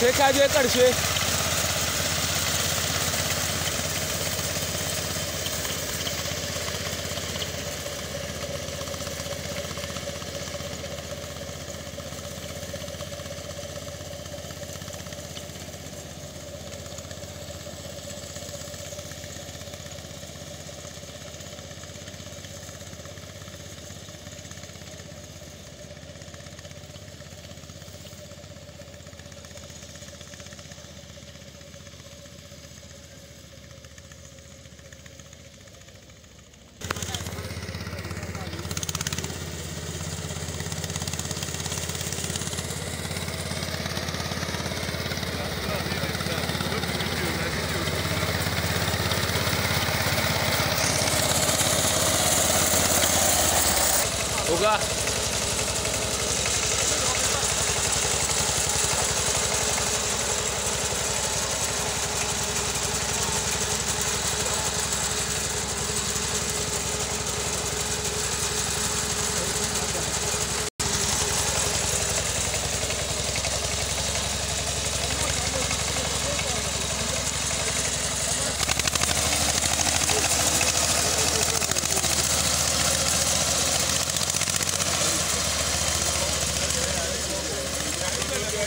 sai ka je ƙarshe. 五哥，